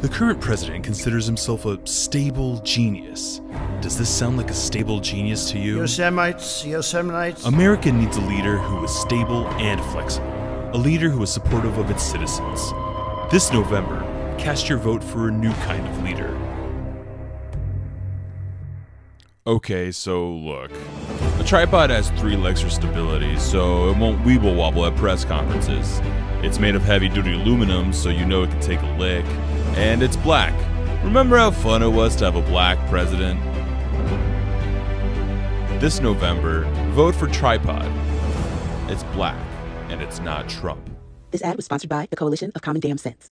The current president considers himself a stable genius. Does this sound like a stable genius to you? Yosemites, Yosemites. America needs a leader who is stable and flexible, a leader who is supportive of its citizens. This November, cast your vote for a new kind of leader. Okay, so look. A tripod has three legs for stability, so it won't weeble wobble at press conferences. It's made of heavy duty aluminum, so you know it can take a lick. And it's black. Remember how fun it was to have a black president? This November, vote for Tripod. It's black, and it's not Trump. This ad was sponsored by the Coalition of Common Damn Sense.